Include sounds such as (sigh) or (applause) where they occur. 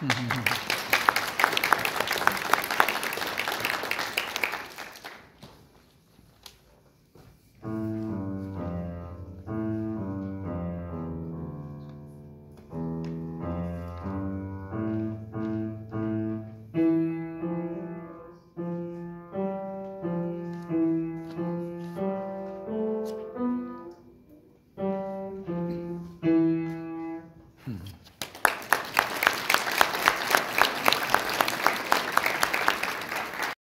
Mm-hmm. (laughs)